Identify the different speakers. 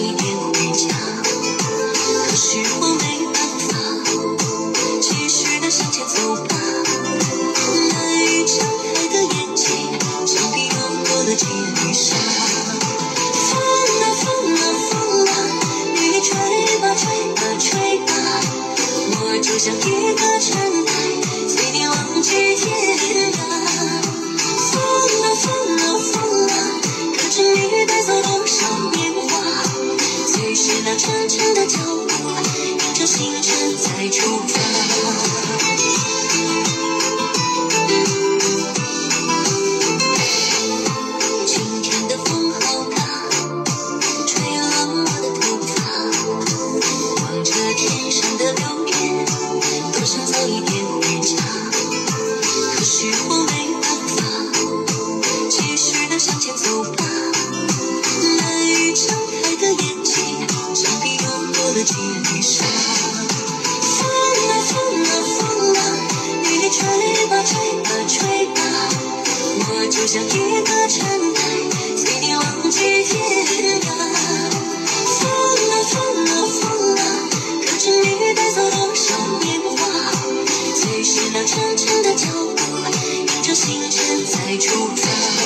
Speaker 1: 一点回家可是我没办法继续的向前走吧难以睁开的眼睛就已忘了今生风啊风啊风啊你吹吧吹吧吹吧我就像一颗尘埃随你浪迹天涯风啊风啊风啊可知你带走多少年那长长的脚步，迎着星辰再出发。的今生风啊风啊风啊你吹吧吹吧吹吧我就像一颗尘埃随你浪迹天涯风啊风啊风啊可知你带走多少年华随时那阵阵的脚步迎着星辰在出发